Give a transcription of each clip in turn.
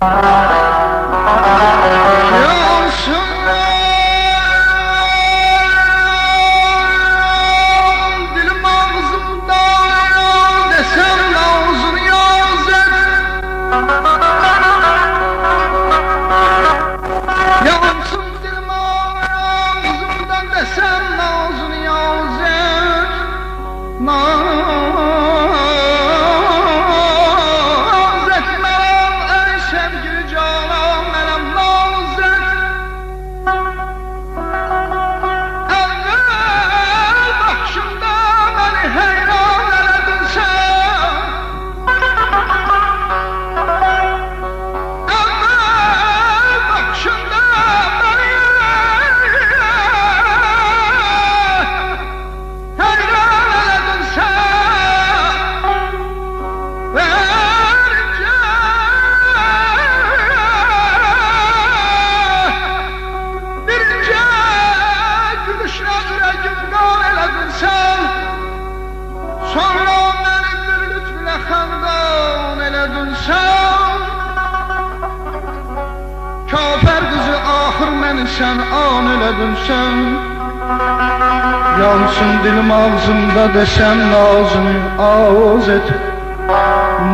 sen sen Yansın dilim ağzımda desem nazını ağız et.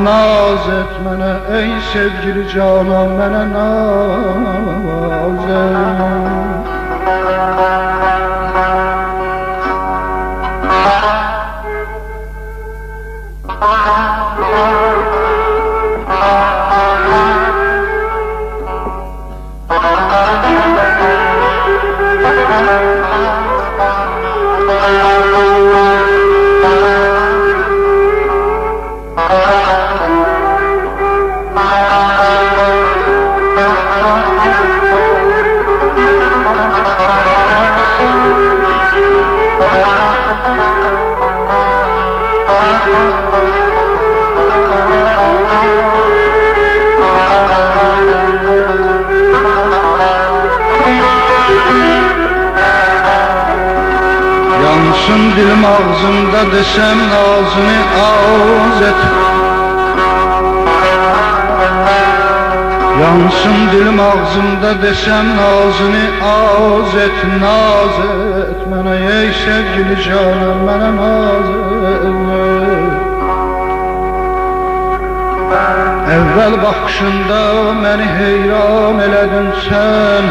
Naz et mənə ey sevgili canan mənə naz et desem nazını ağız et. Yansın dilim ağzımda desem nazını ağız et. Naz et mənə ey sevgili canım mənə naz et. Evvel baxışında heyran elədin sən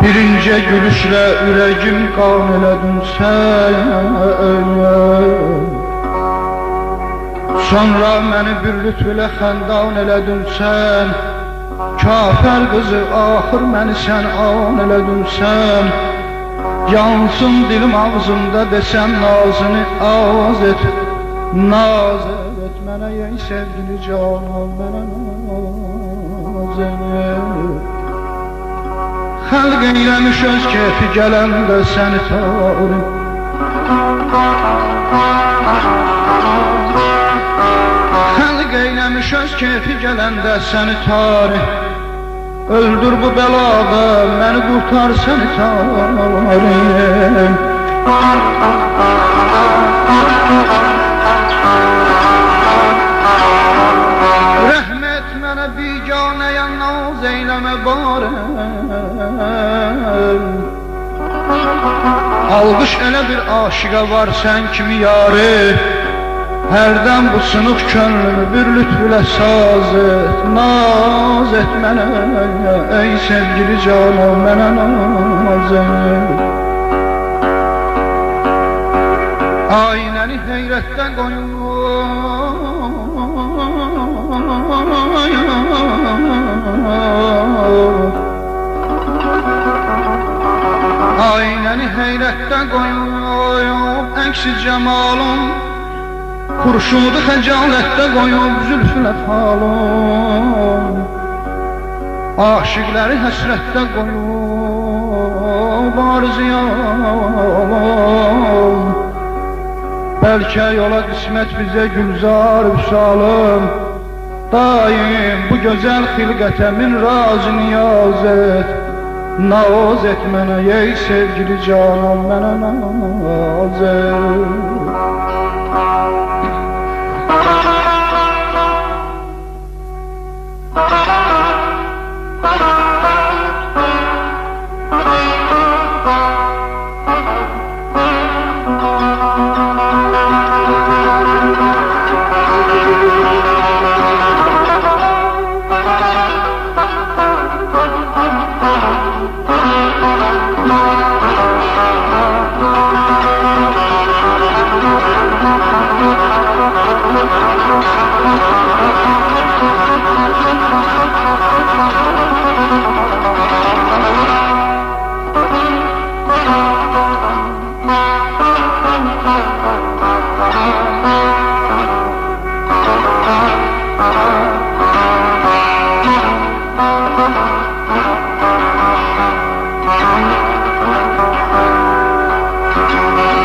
Birinci gülüşlə ürəyim qan elədin sən Sonra məni bir lütfülə xəndan elədin sən Kafər qızı axır məni sən an elədin sən Yansın dilim ağzımda desəm nazını ağız et Naz et. Mənə ey sevgili canan mənə naz et Xəlq eyləmiş öz keyfi gələndə səni tarım Xəlq eyləmiş öz keyfi gələndə səni tarım Öldür bu bəlada, məni qurtar səni tarım Rəhmət barəm Alqış elə bir aşiqə var sən kimi yarı Hərdən bu sınıq könlümü bir lütfülə saz et Naz et mənə. Ey sevgili canım mənə naz et. Aynəni heyrətdən qoyun Aynəni heyrətdən qoyub əksi cəmalım Kurşudu xəcalətdə qoyub zülfünə falım Aşıqləri həsrətdə qoyub arzıyam Bəlkə yola qismət bizə gülzar vüsalım Daim bu gözəl xilqətə min razı niyaz et. Naz et mənə ey sevgili canım mənə naz et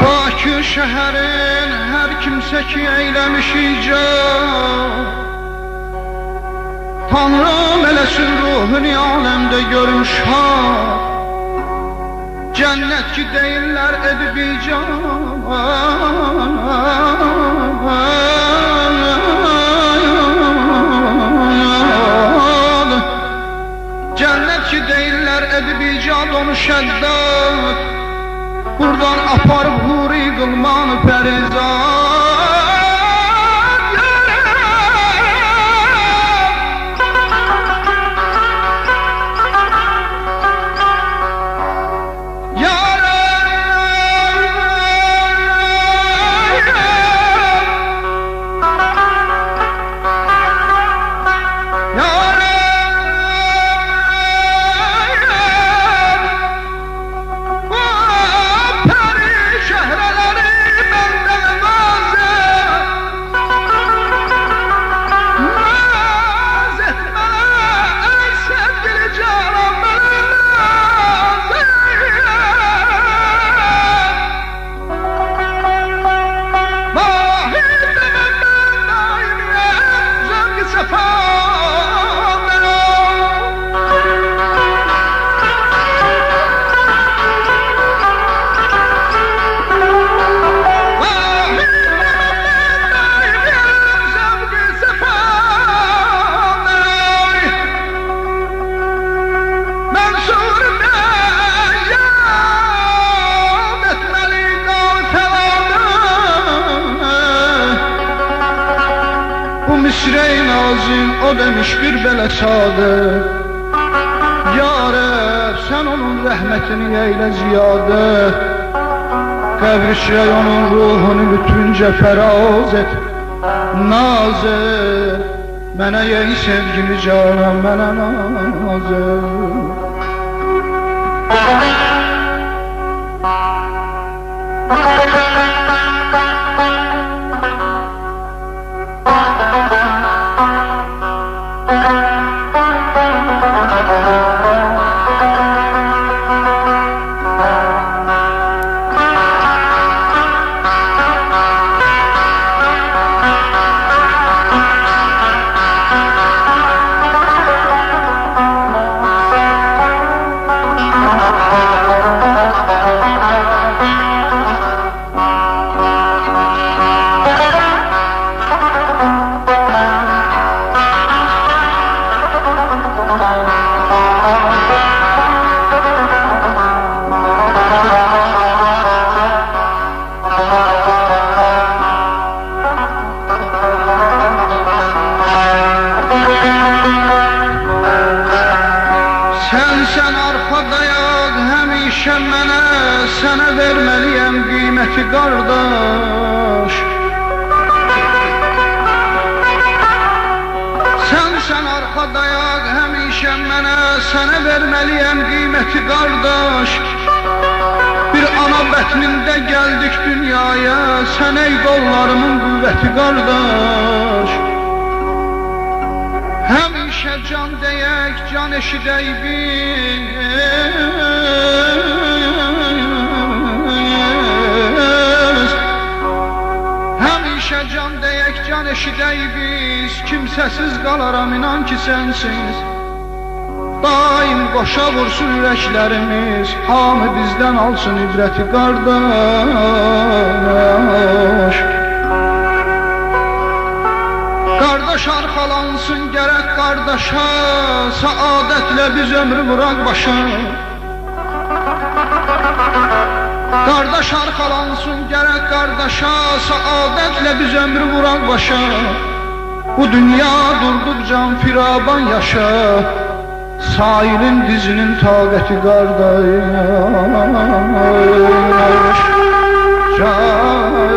Bakı şəhərin hər kimsə ki eyləmiş icab Tanrım eləsin ruhunu aləmdə görmüş ha Cənnət ki deyirlər edib icab icad onu şəddat Buradan aparıb huri qılmanı pərizad Misre-i nazim o demiş bir belə sadır Ya sən onun rəhmətini eylə ziyadə Qəbri şirək onun ruhunu bütüncə fəraz et. Naz et Mənə ey sevgili canım mənə naz et Sən qüvvəti qardaş Həmişə can deyək, can eşidək biz Həmişə can deyək, can eşidək biz Kimsəsiz qalaram, inan ki sənsiz Daim qoşa vursun ürəklərimiz Hamı bizdən alsın ibrəti qardaş Qardaş arxalansın gərək qardaşa Saadətlə biz ömrü vuraq başa. Qardaş arxalansın gərək qardaşa Saadətlə biz ömrü vuraq başa. Bu dünya durduqca firaban yaşa Sahilin dizinin taqəti qardaş Könül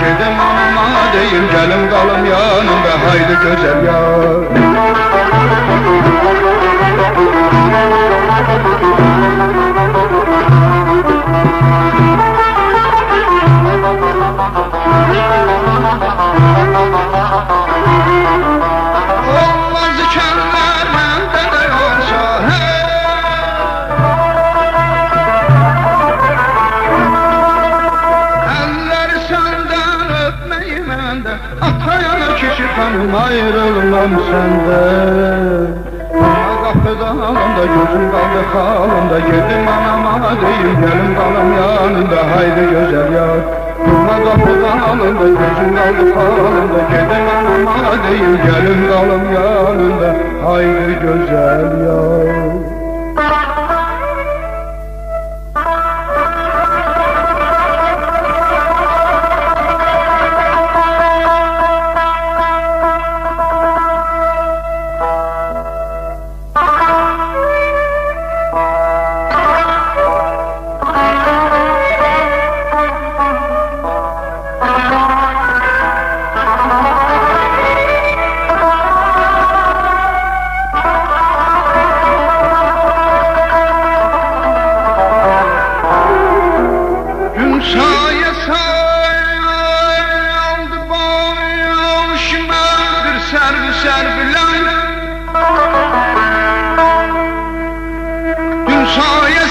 Gedem anama deyim gelim kalım yanında Haydi güzel yar ayrılmam senden. Ama kapıda alında gözüm kaldı halında Gedim anama deyim gelin kalım yanında. Haydi güzel yar Durma kapıda alında gözüm kaldı halında Gedim anama deyim gelin kalım yanında. Haydi güzel yar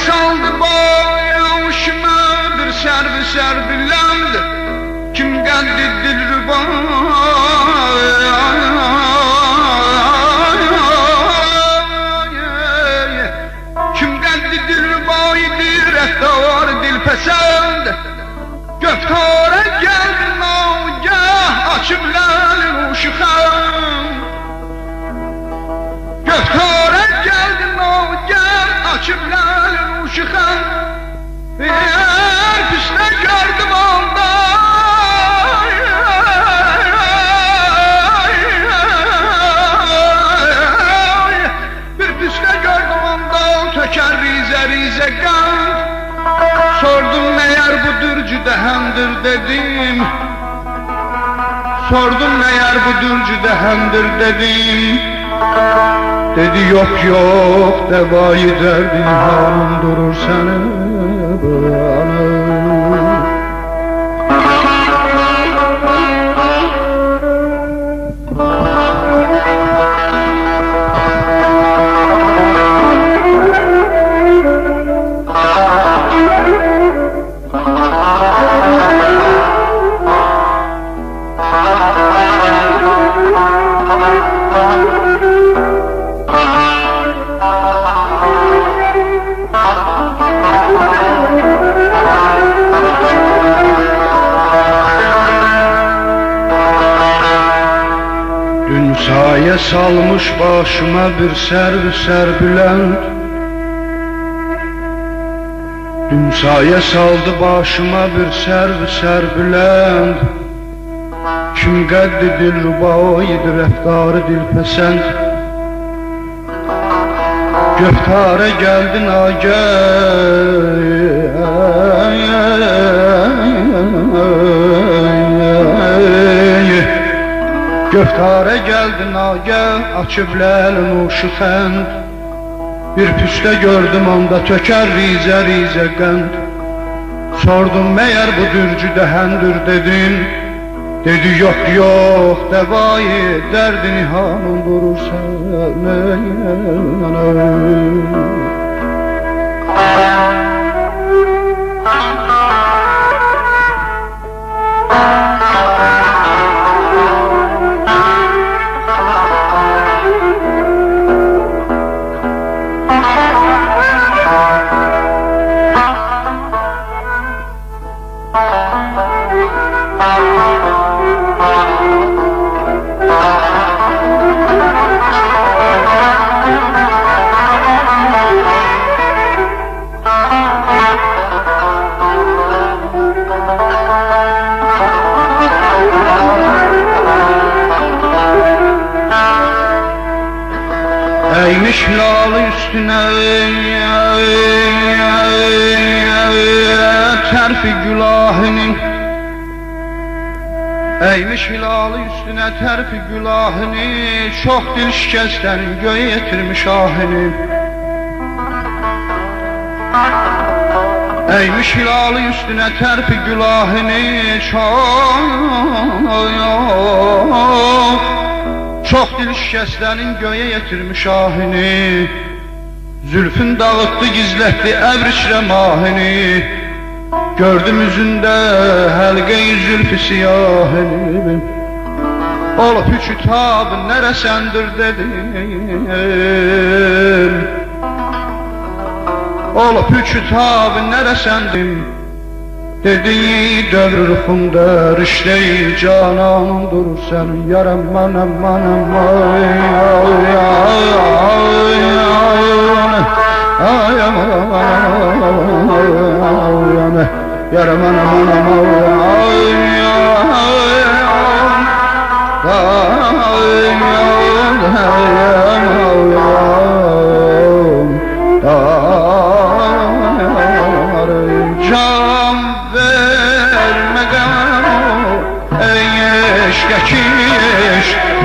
saldı başıma bir servi servilen Kim geldi dilruba dehendir dedim. Sordum meğer bu dürcü dehendir dedim Dedi yok yok devayı derdin hanım durur seni bana salmış başıma bir servi serbülent Dün saye saldı başıma bir servi serbülent Kim qəddi dilrubaydı rəftarı dilpəsənd Göftara geldin agah Göftara geldin agah açıp ləlin uşuxənd Bir püste gördüm onda töker rize rize qənd. Sordum meğer bu dürcü dəhəndir dedim. Dedi yok yok devayı derdini hanım durursa hilalı üstüne terfi gülahinin Eğmiş hilalı üstüne terfi gülahini Çok dil şikesten göğe getirmiş ahini Eğmiş hilalı üstüne terfi gülahini Çok Çok dil şikestlerin göğe getirmiş ahini. Zülfün dağıttı gizletti ebriçre mahini. Gördüm yüzünde helge-i zülfü siyahini. Olup üç ütab neresendir dedim. Olup üç ütab neresendim Dediği dövr ruhumda rişte canan durur sen yaram manam manam ay ay ay ay ay ay yaram manam manam ay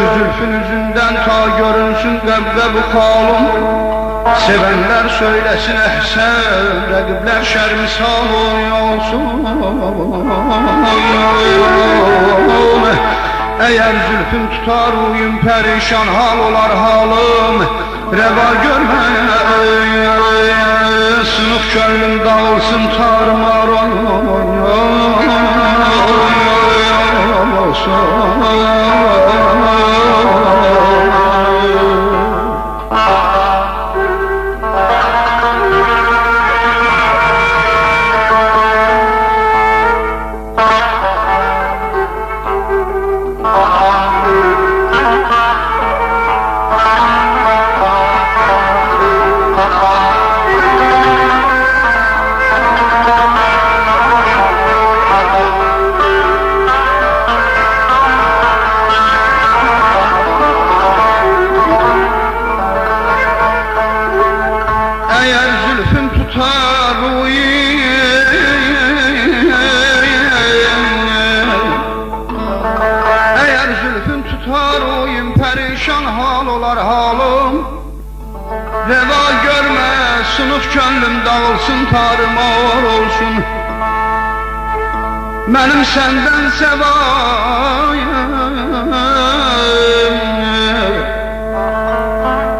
Götür zülfün yüzünden ta görünsün qəbdə bu halım Sevenler söylesin ehsen, rakipler şermisal olsun. Eğer zülfüm tutar uyum perişan hal olar halım. Reva görme sınıf gönlüm dağılsın tarmar olsun yaşa. Mənim səndən səvayım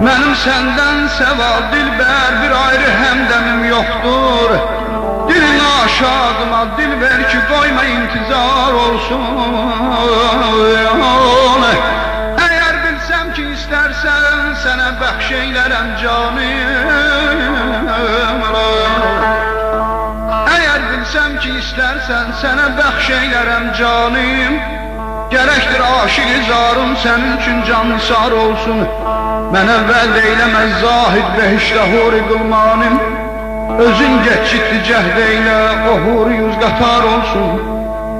Mənim səndən səva dilbər bir ayrı həmdəmim yoxdur Dilin aşağıma dil ver ki qoyma intizar olsun. Əgər bilsəm ki istərsən sənə bəxş eylərəm istərsən sənə bəxş eylərəm canım Gərəkdir aşiq zarım sənin üçün cansar olsun. Mənə vəd eyləməz zahid və hişrahuri qılmanim Özün geçitli cəhd eylə, o huri yüz qatar olsun.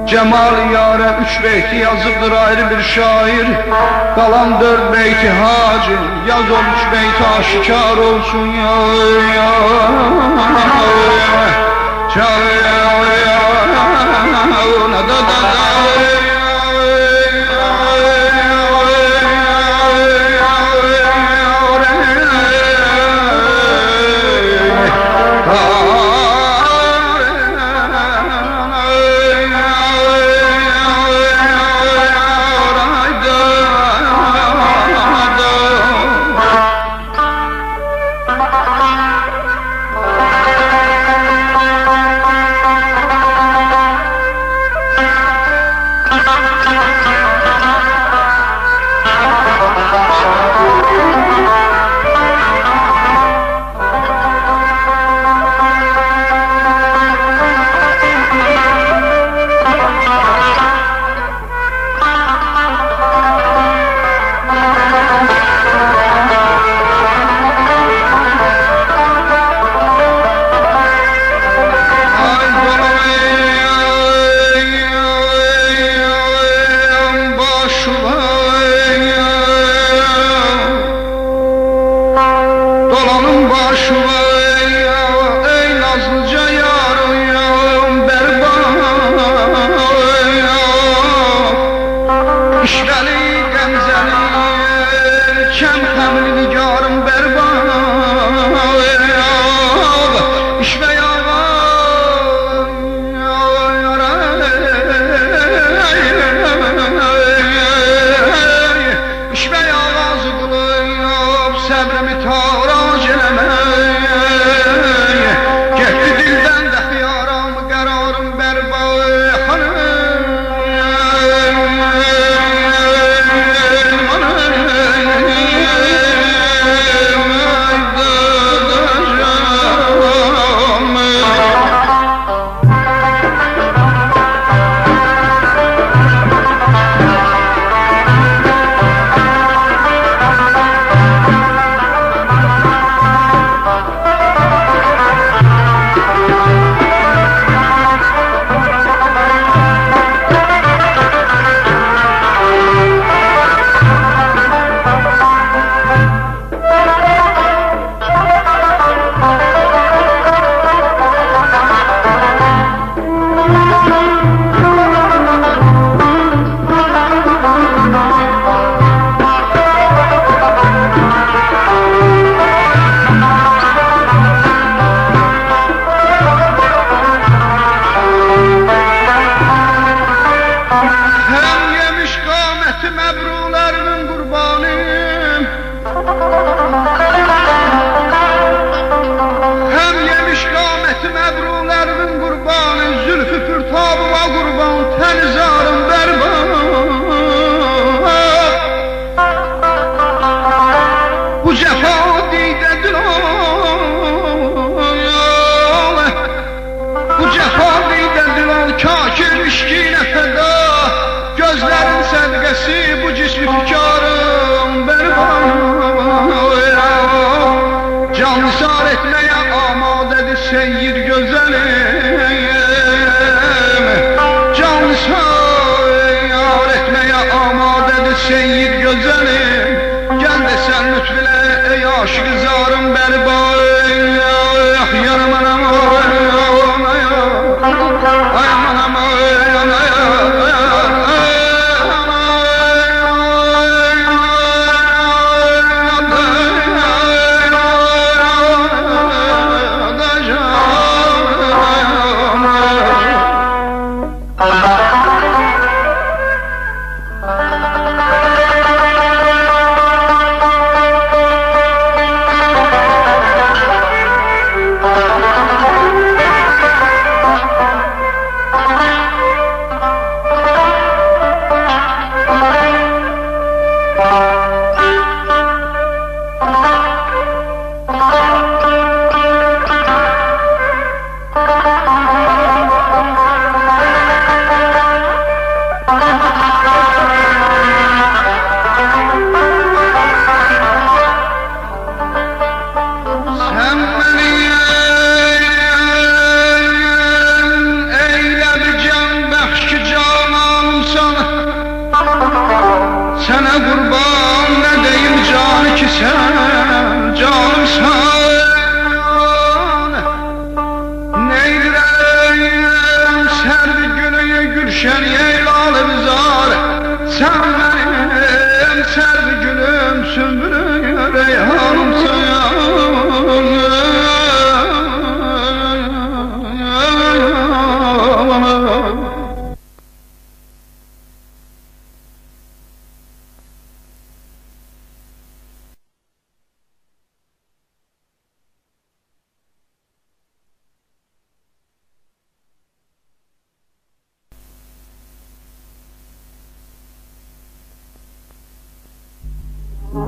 Cemal yare üç beyti yazıbdır ayrı bir şair. Kalan dört beyti hacı Yaz ol üç beyti aşikar olsun. Ya ya ya ya da da da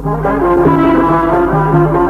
Música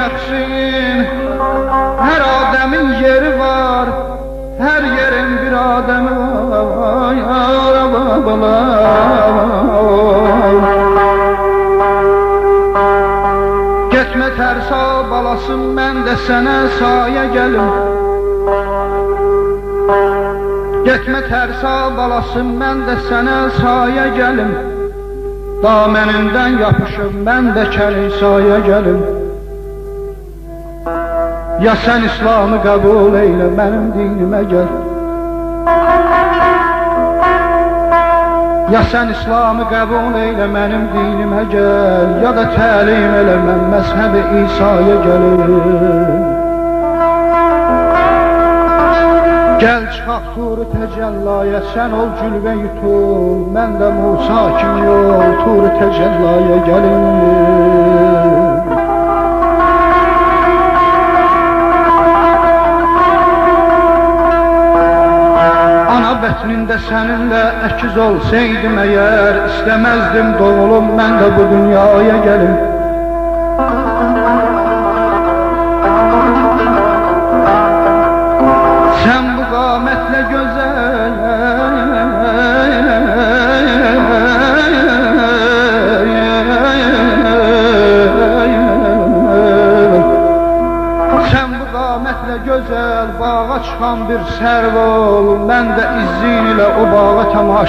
şəxsin Her ademin yeri var. Her yerin bir ademi var. Getmə tərsa balasım mən də sənə sayə gəlim Getmə tərsa balasım mən də sənə sayə gəlim Dameninden yapışıp ben de kelin saya gelim Ya sen İslam'ı kabul eyle benim dinime gel. Ya sen İslam'ı kabul eyle benim dinime gel. Ya da təlim elə mən məzhəbi İsa'ya gelim Gel çıxaq turu təcəllaya Sən ol cülvə yutul. Mən də Musa kimi yol Turu təcəllaya gəlim Ana bətnində səninlə əkiz olsaydım əgər İstəməzdim doğulum. Mən də bu dünyaya gəlim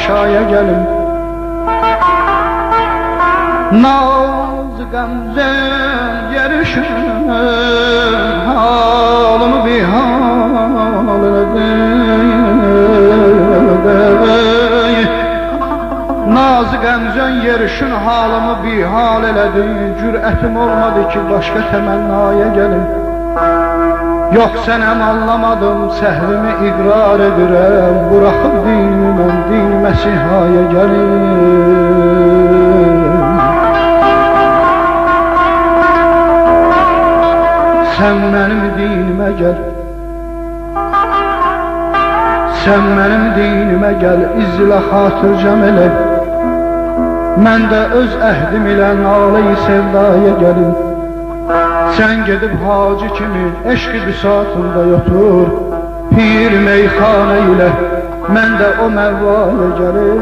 tamaşaya gəlim Naz qəmzən yerişin halımı bir halıdır Nazı qəmzən yerişin halımı bir hal elədi. Cürətim olmadı ki başqa təmənnaya gəlim Yox sənəm anlamadım səhrimi iqrar edirəm Buraxıb dinimi mən din məsihaya gəlim Sən mənim dinimə gəl Sən mənim dinimə gəl İzlə xatırcam elə Mən də öz əhdim ilə nalı-i sevdaya gəlim Sən gedib hacı kimi eşq bisatında yotur Pir meyxana ilə mən də o məvvaya gəlim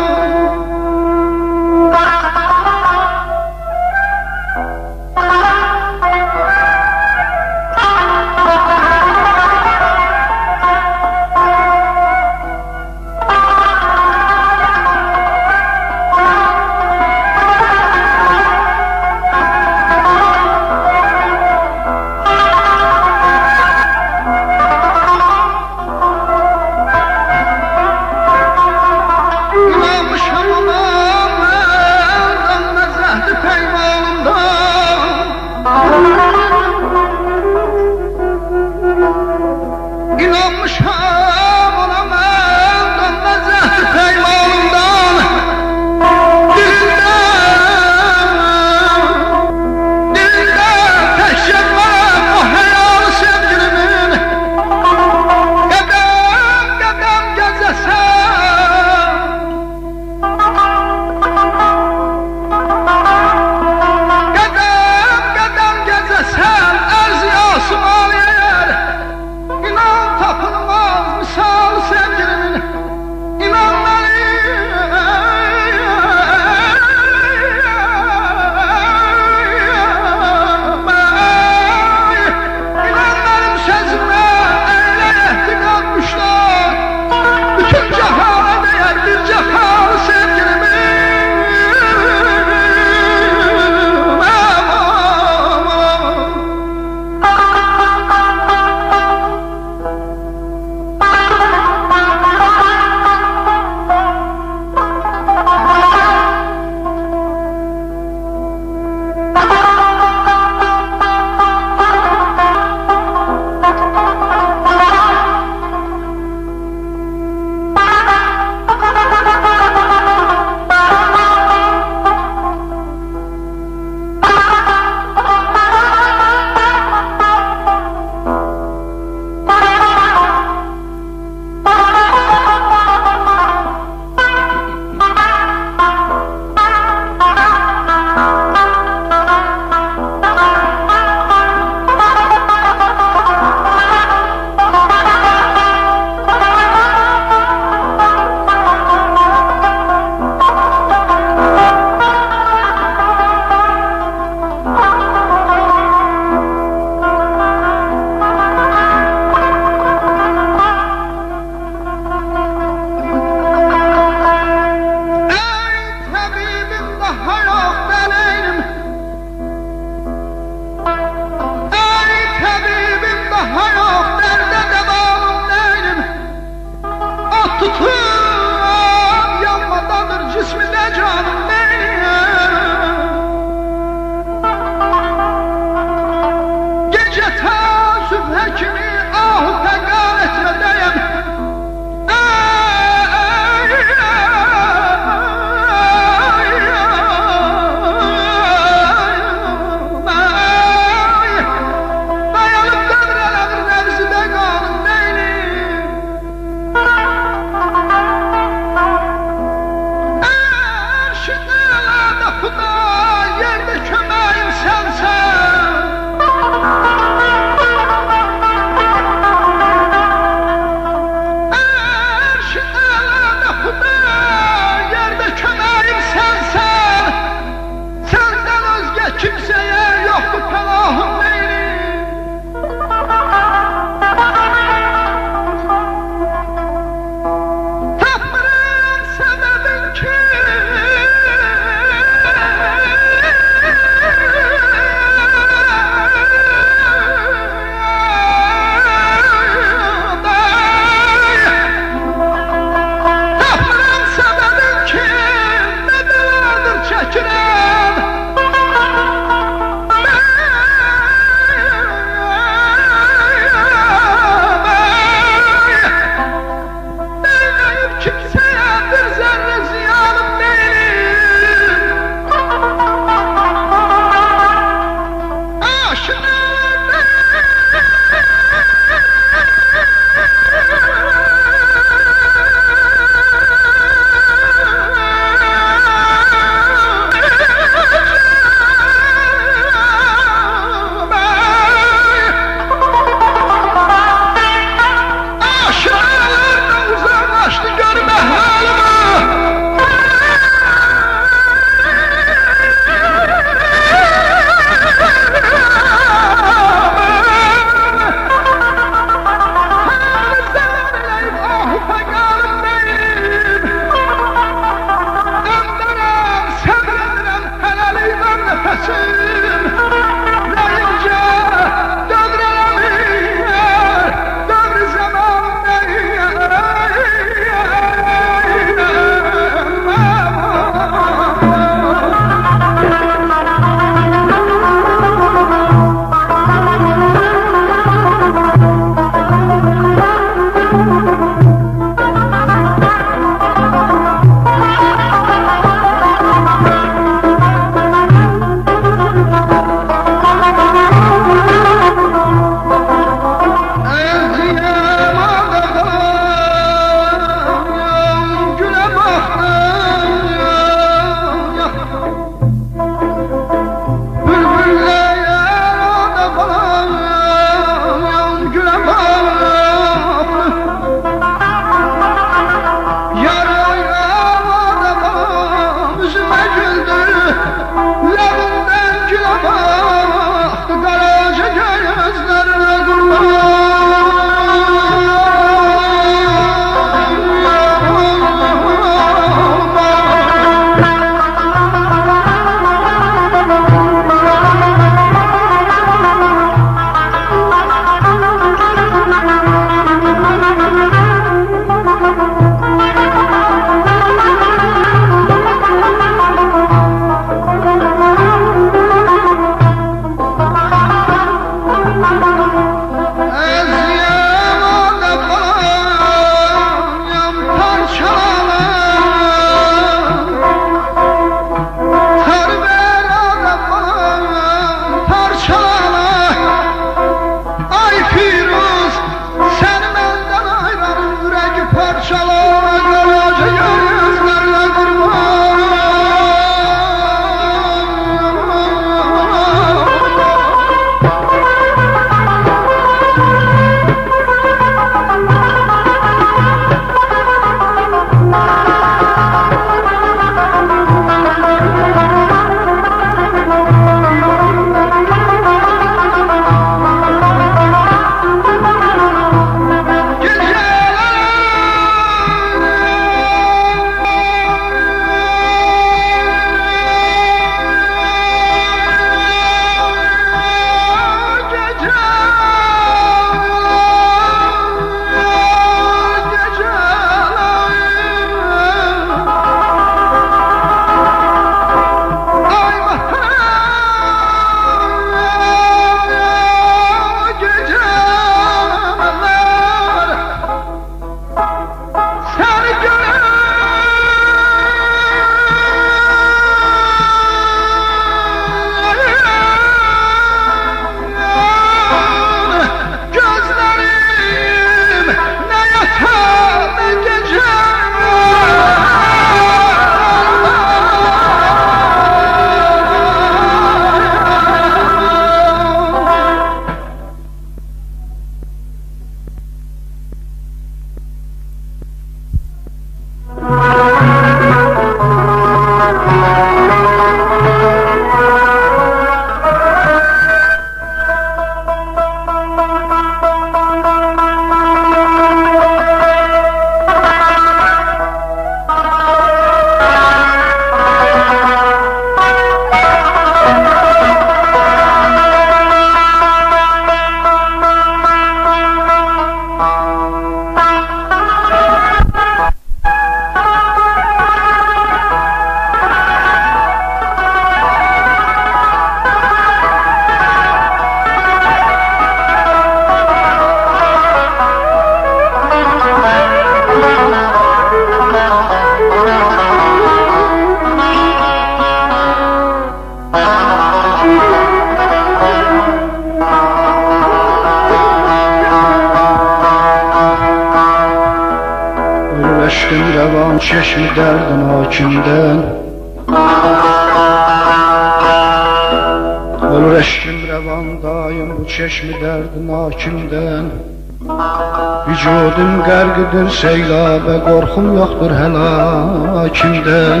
qərqidir seylabə qorxum yoxdur həlakimdən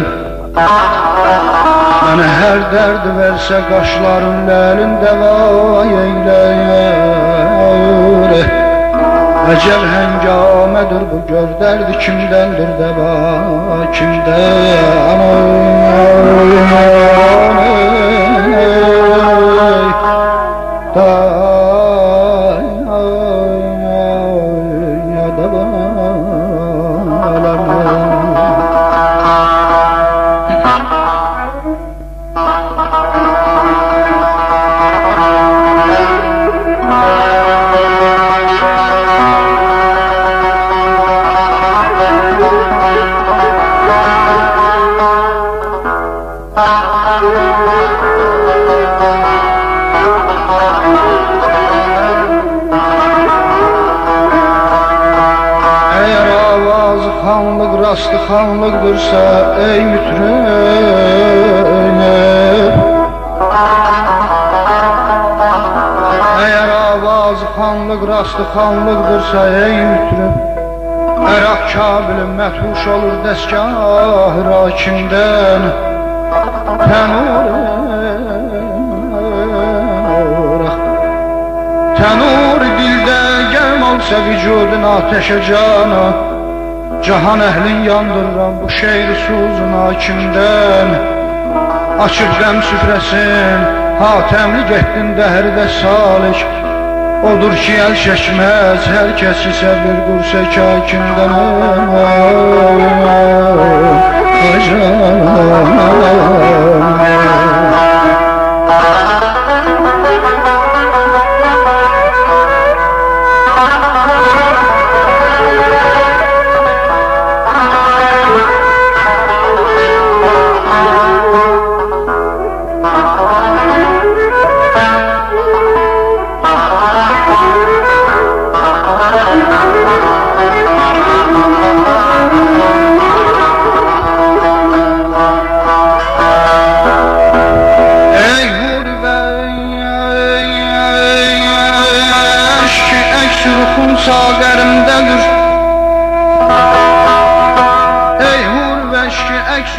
Mənə hər dərdi versə qaşlarım əlində vay eyləyər Əcəl həngamədir bu gör dərdi kimdəndir dəva kimdən Eğer rastı xanlıqdırsa ey mütrünüb Eğer avaz xanlıq rastı xanlıqdırsa ey mütrüb Əraq kabilin məthuş olur dəstgah rakimdən Tənur Tənur dildə gəlm olsa vücudun ateşə cana Cahan əhlin yandırıram bu şeir suzun hakimdən Açıb qəm süfrəsin Hatəmli getdin dəhridə salik. Odur ki el çəkməz hər kəs isə bir qursək hakimdən Ey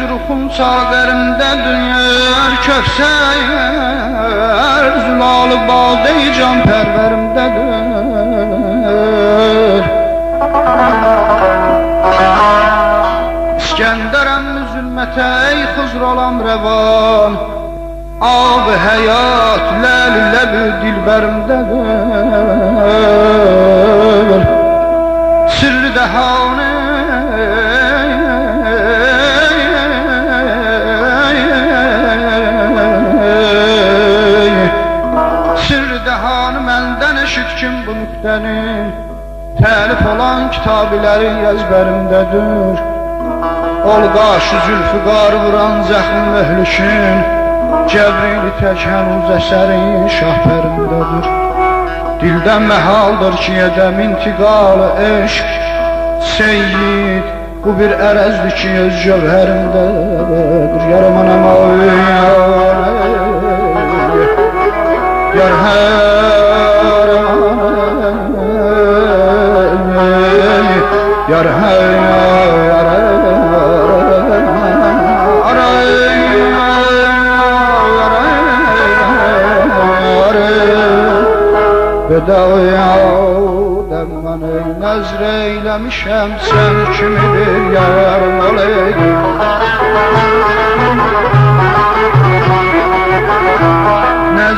ki əks ruhun sağərimdədir Köfsər zülalı badə can pərvərimdədir İskəndərəm zülmətə ey xızr olam rəvan Ab həyat ləli ləbi dilbərimdədir Sirri dəhanı nüqtəni Təlif olan kitabiləri əzbərimdədir Ol qaşı zülfüqar vuran zəxm möhlüşün Cəbrili tək hənuz əsəri şahpərimdədir Dildən məhaldır ki, edəm intiqalı eşq. Seyyid, bu bir ərəzdir ki, öz cövhərimdədir Yarım anam ay, yar hər yar hər yar Bedavaya dəmmən ey nəzr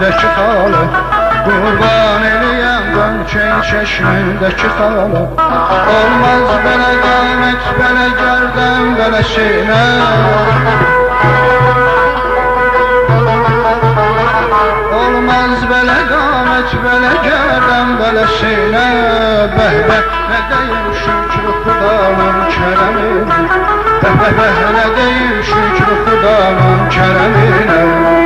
çeşmindeki xala Qurban eləyəm qan çay çeşmindeki xala Olmaz belə qamət, belə gərdən, belə sinə Olmaz belə qamət, belə gərdən, belə sinə Bəhbə, nə deyim şükrü xudanın kərəmidir Bəhbə, nə deyim şükrü xudanın kərəmidir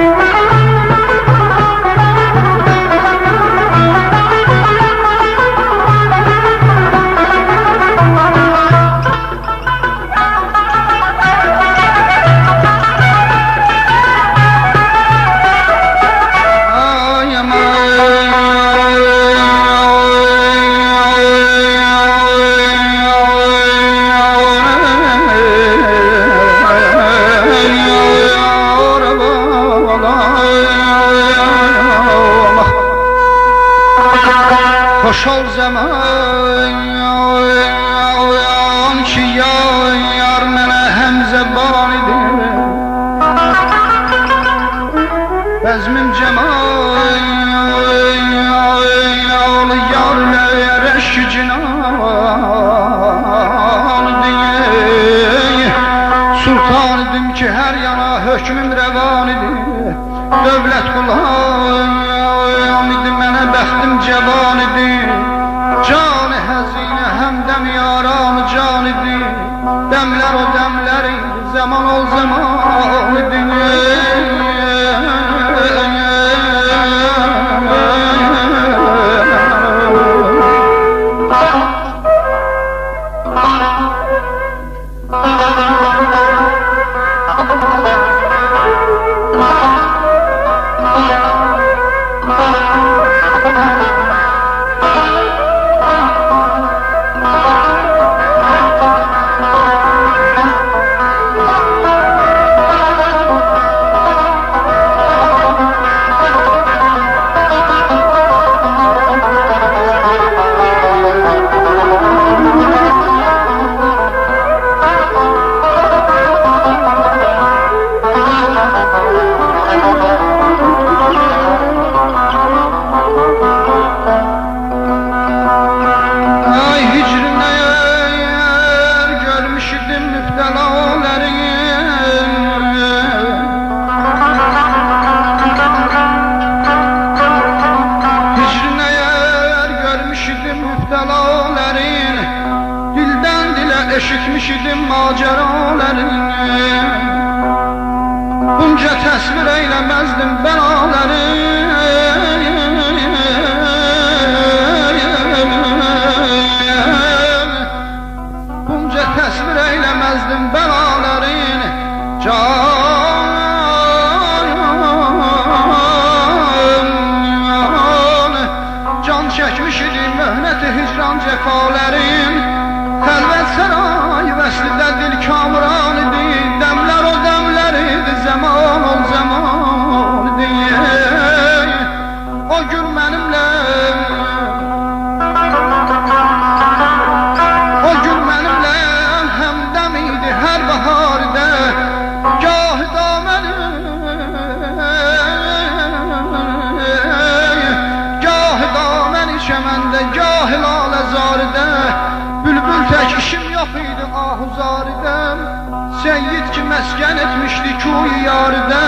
uyarda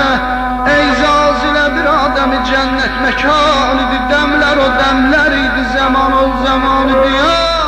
Ey zazile bir ademi cennet mekanıdır Demler o demler idi zaman ol zaman idi ya.